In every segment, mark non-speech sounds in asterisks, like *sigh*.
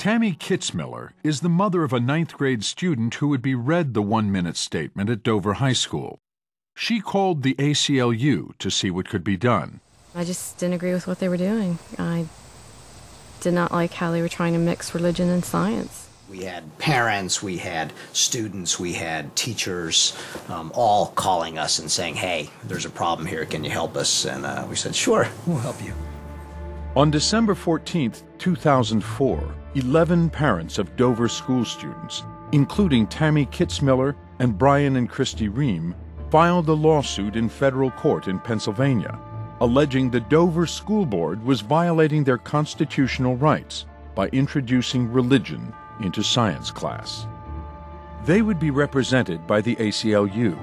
Tammy Kitzmiller is the mother of a ninth grade student who would be read the one minute statement at Dover High School. She called the ACLU to see what could be done. I just didn't agree with what they were doing. I did not like how they were trying to mix religion and science. We had parents, we had students, we had teachers, um, all calling us and saying, hey, there's a problem here, can you help us? And uh, we said, sure, we'll help you. On December 14, 2004, 11 parents of Dover school students, including Tammy Kitzmiller and Brian and Christy Rehm, filed a lawsuit in federal court in Pennsylvania, alleging the Dover School Board was violating their constitutional rights by introducing religion into science class. They would be represented by the ACLU,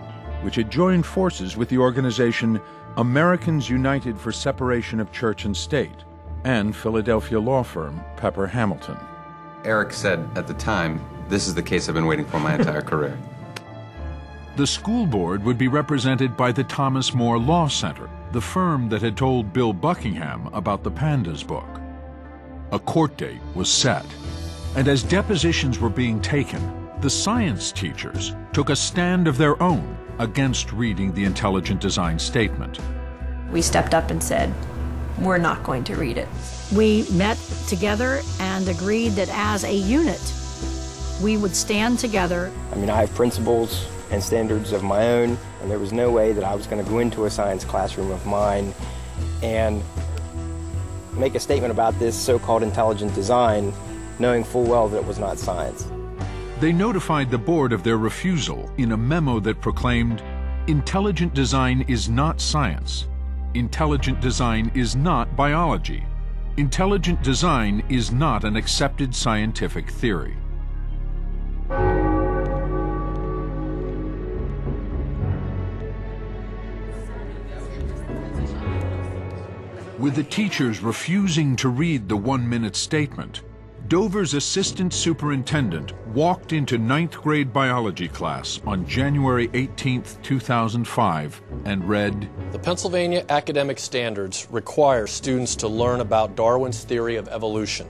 which had joined forces with the organization Americans United for Separation of Church and State and Philadelphia law firm Pepper Hamilton. Eric said at the time, This is the case I've been waiting for my entire *laughs* career. The school board would be represented by the Thomas More Law Center, the firm that had told Bill Buckingham about the Pandas book. A court date was set, and as depositions were being taken, the science teachers took a stand of their own against reading the intelligent design statement. We stepped up and said, we're not going to read it. We met together and agreed that as a unit, we would stand together. I mean, I have principles and standards of my own, and there was no way that I was going to go into a science classroom of mine and make a statement about this so-called intelligent design, knowing full well that it was not science. They notified the board of their refusal in a memo that proclaimed, Intelligent design is not science. Intelligent design is not biology. Intelligent design is not an accepted scientific theory. With the teachers refusing to read the one-minute statement, Dover's assistant superintendent walked into ninth grade biology class on January 18, 2005, and read The Pennsylvania academic standards require students to learn about Darwin's theory of evolution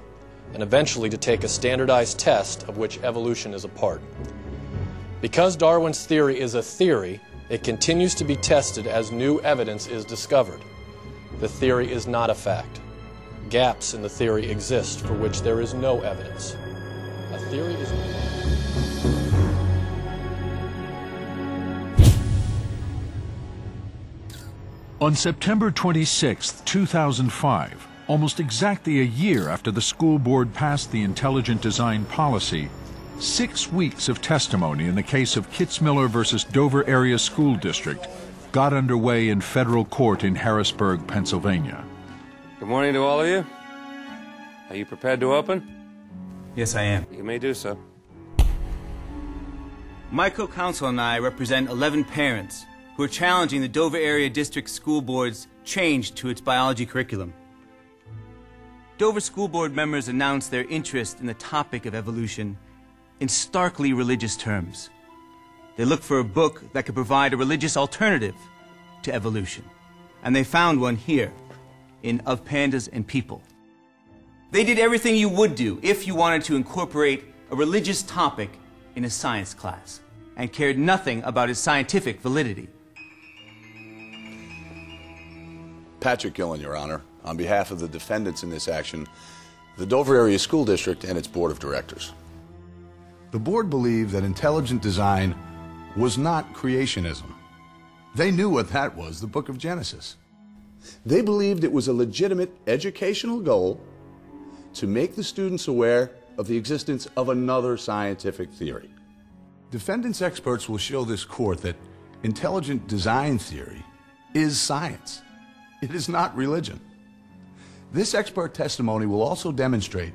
and eventually to take a standardized test of which evolution is a part. Because Darwin's theory is a theory, it continues to be tested as new evidence is discovered. The theory is not a fact. Gaps in the theory exist for which there is no evidence. A theory is On September 26, 2005, almost exactly a year after the school board passed the intelligent design policy, six weeks of testimony in the case of Kitzmiller versus Dover Area School District got underway in federal court in Harrisburg, Pennsylvania. Good morning to all of you. Are you prepared to open? Yes, I am. You may do so. My co-counsel and I represent 11 parents who are challenging the Dover Area District School Board's change to its biology curriculum. Dover School Board members announced their interest in the topic of evolution in starkly religious terms. They looked for a book that could provide a religious alternative to evolution. And they found one here in Of Pandas and People. They did everything you would do if you wanted to incorporate a religious topic in a science class and cared nothing about its scientific validity. Patrick Gillen, Your Honor, on behalf of the defendants in this action, the Dover Area School District and its Board of Directors. The board believed that intelligent design was not creationism. They knew what that was, the book of Genesis. They believed it was a legitimate educational goal to make the students aware of the existence of another scientific theory. Defendants' experts will show this court that intelligent design theory is science. It is not religion. This expert testimony will also demonstrate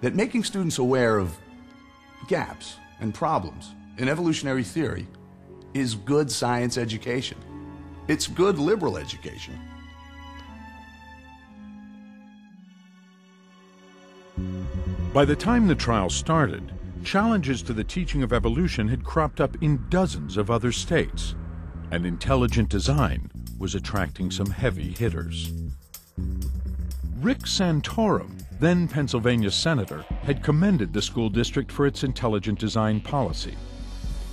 that making students aware of gaps and problems in evolutionary theory is good science education. It's good liberal education. By the time the trial started, challenges to the teaching of evolution had cropped up in dozens of other states, and intelligent design was attracting some heavy hitters. Rick Santorum then Pennsylvania senator, had commended the school district for its intelligent design policy.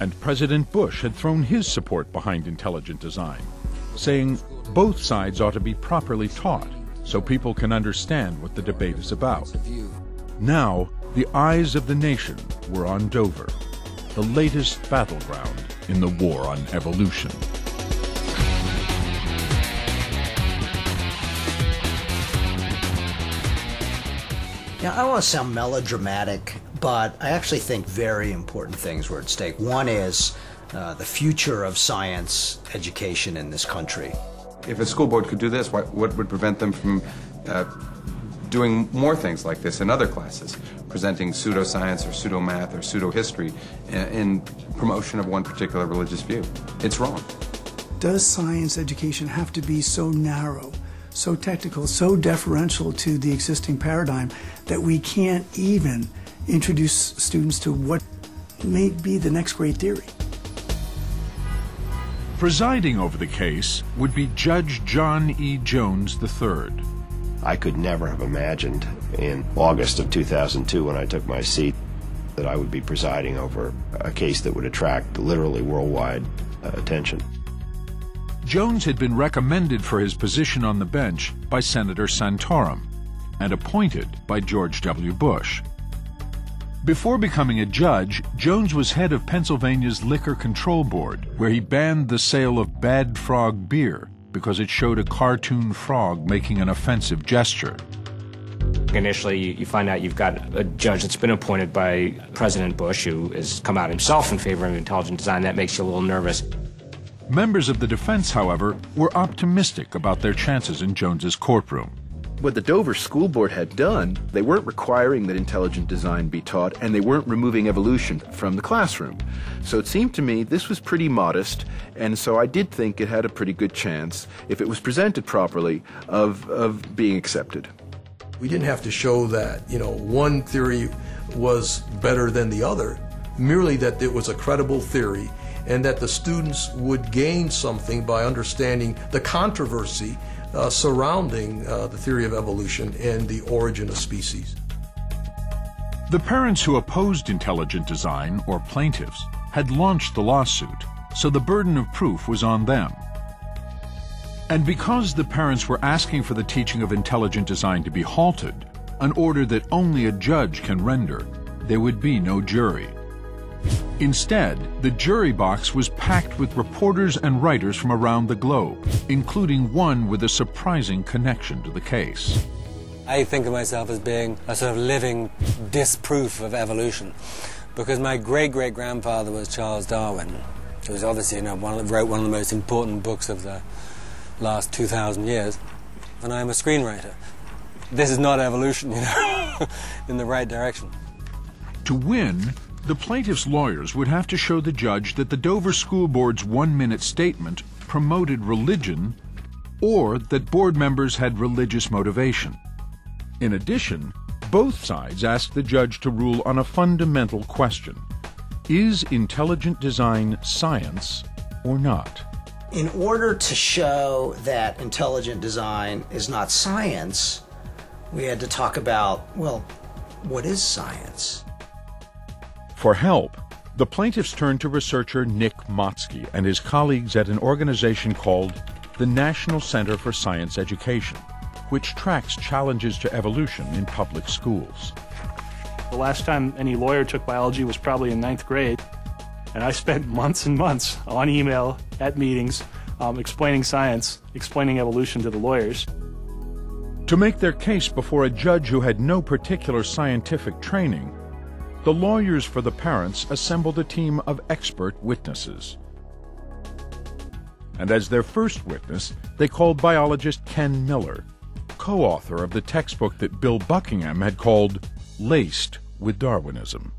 And President Bush had thrown his support behind intelligent design, saying both sides ought to be properly taught so people can understand what the debate is about. Now, the eyes of the nation were on Dover, the latest battleground in the war on evolution. Now, I don't want to sound melodramatic, but I actually think very important things were at stake. One is uh, the future of science education in this country. If a school board could do this, what, what would prevent them from uh, doing more things like this in other classes, presenting pseudoscience or pseudomath or pseudohistory in, in promotion of one particular religious view? It's wrong. Does science education have to be so narrow? so technical, so deferential to the existing paradigm that we can't even introduce students to what may be the next great theory. Presiding over the case would be Judge John E. Jones III. I could never have imagined in August of 2002 when I took my seat that I would be presiding over a case that would attract literally worldwide uh, attention. Jones had been recommended for his position on the bench by Senator Santorum and appointed by George W. Bush. Before becoming a judge, Jones was head of Pennsylvania's Liquor Control Board, where he banned the sale of Bad Frog beer because it showed a cartoon frog making an offensive gesture. Initially, you find out you've got a judge that's been appointed by President Bush who has come out himself in favor of intelligent design. That makes you a little nervous. Members of the defense, however, were optimistic about their chances in Jones's courtroom. What the Dover School Board had done, they weren't requiring that intelligent design be taught, and they weren't removing evolution from the classroom. So it seemed to me this was pretty modest, and so I did think it had a pretty good chance, if it was presented properly, of, of being accepted. We didn't have to show that, you know, one theory was better than the other, merely that it was a credible theory and that the students would gain something by understanding the controversy uh, surrounding uh, the theory of evolution and the origin of species. The parents who opposed intelligent design, or plaintiffs, had launched the lawsuit, so the burden of proof was on them. And because the parents were asking for the teaching of intelligent design to be halted, an order that only a judge can render, there would be no jury. Instead, the jury box was packed with reporters and writers from around the globe, including one with a surprising connection to the case. I think of myself as being a sort of living disproof of evolution, because my great-great-grandfather was Charles Darwin, who was obviously, you know, one, wrote one of the most important books of the last 2,000 years, and I'm a screenwriter. This is not evolution, you know, *laughs* in the right direction. To win, the plaintiff's lawyers would have to show the judge that the Dover School Board's one-minute statement promoted religion or that board members had religious motivation. In addition, both sides asked the judge to rule on a fundamental question. Is intelligent design science or not? In order to show that intelligent design is not science, we had to talk about, well, what is science? For help, the plaintiffs turned to researcher Nick Matzke and his colleagues at an organization called the National Center for Science Education, which tracks challenges to evolution in public schools. The last time any lawyer took biology was probably in ninth grade, and I spent *laughs* months and months on email at meetings um, explaining science, explaining evolution to the lawyers. To make their case before a judge who had no particular scientific training, the lawyers for the parents assembled a team of expert witnesses. And as their first witness, they called biologist Ken Miller, co author of the textbook that Bill Buckingham had called Laced with Darwinism.